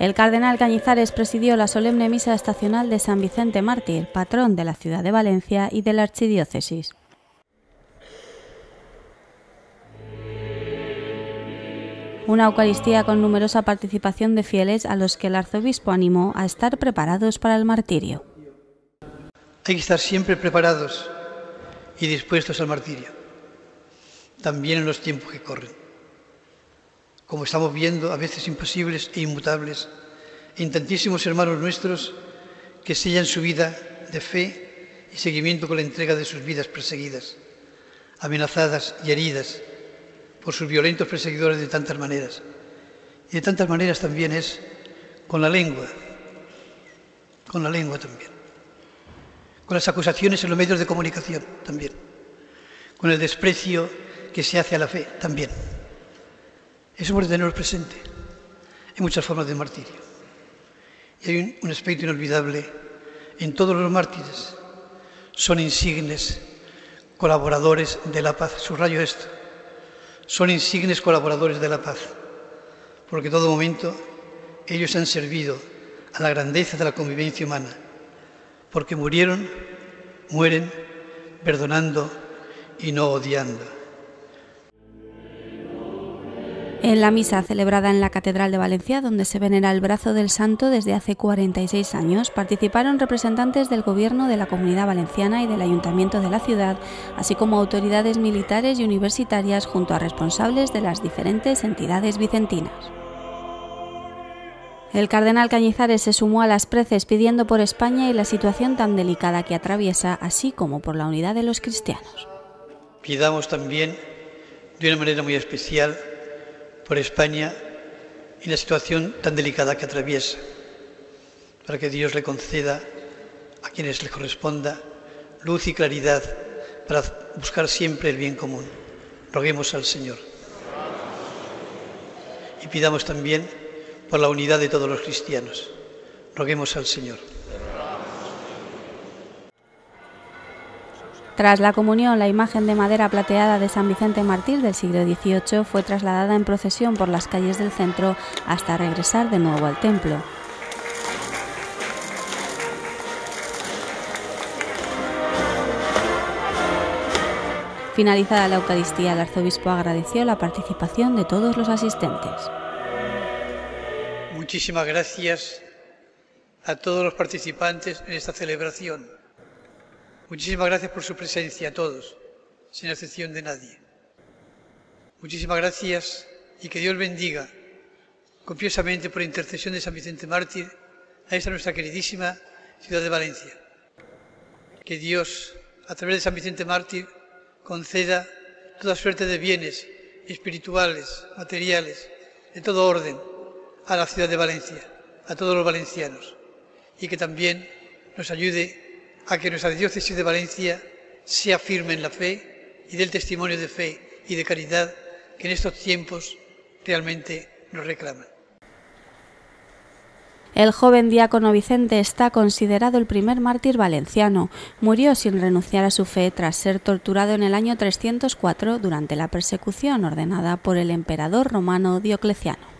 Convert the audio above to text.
El cardenal Cañizares presidió la solemne misa estacional de San Vicente Mártir, patrón de la ciudad de Valencia y de la archidiócesis. Una Eucaristía con numerosa participación de fieles a los que el arzobispo animó a estar preparados para el martirio. Hay que estar siempre preparados y dispuestos al martirio, también en los tiempos que corren como estamos viendo, a veces impasibles e inmutables, e tantísimos hermanos nuestros que sellan su vida de fe y seguimiento con la entrega de sus vidas perseguidas, amenazadas y heridas por sus violentos perseguidores de tantas maneras. Y de tantas maneras también es con la lengua, con la lengua también, con las acusaciones en los medios de comunicación también, con el desprecio que se hace a la fe también. Eso de tenerlo presente. Hay muchas formas de martirio. Y hay un, aspecto inolvidable en todos los mártires. Son insignes colaboradores de la paz. Subrayo esto. Son insignes colaboradores de la paz. Porque en todo momento ellos han servido a la grandeza de la convivencia humana. Porque murieron, mueren, perdonando y no odiando. En la misa celebrada en la Catedral de Valencia, donde se venera el brazo del santo desde hace 46 años, participaron representantes del Gobierno de la Comunidad Valenciana y del Ayuntamiento de la ciudad, así como autoridades militares y universitarias junto a responsables de las diferentes entidades vicentinas. El cardenal Cañizares se sumó a las preces pidiendo por España y la situación tan delicada que atraviesa, así como por la unidad de los cristianos. Pidamos también, de una manera muy especial, por España y la situación tan delicada que atraviesa, para que Dios le conceda a quienes le corresponda luz y claridad para buscar siempre el bien común. Roguemos al Señor. Y pidamos también por la unidad de todos los cristianos. Roguemos al Señor. Tras la comunión, la imagen de madera plateada de San Vicente Mártir del siglo XVIII fue trasladada en procesión por las calles del centro hasta regresar de nuevo al templo. Finalizada la Eucaristía, el arzobispo agradeció la participación de todos los asistentes. Muchísimas gracias a todos los participantes en esta celebración Muchísimas gracias por su presencia a todos, sin excepción de nadie. Muchísimas gracias y que Dios bendiga copiosamente por intercesión de San Vicente Mártir a esta nuestra queridísima ciudad de Valencia. Que Dios, a través de San Vicente Mártir, conceda toda suerte de bienes espirituales, materiales, de todo orden a la ciudad de Valencia, a todos los valencianos, y que también nos ayude a que nuestra diócesis de Valencia sea firme en la fe y del testimonio de fe y de caridad que en estos tiempos realmente nos reclama. El joven diácono Vicente está considerado el primer mártir valenciano. Murió sin renunciar a su fe tras ser torturado en el año 304 durante la persecución ordenada por el emperador romano Diocleciano.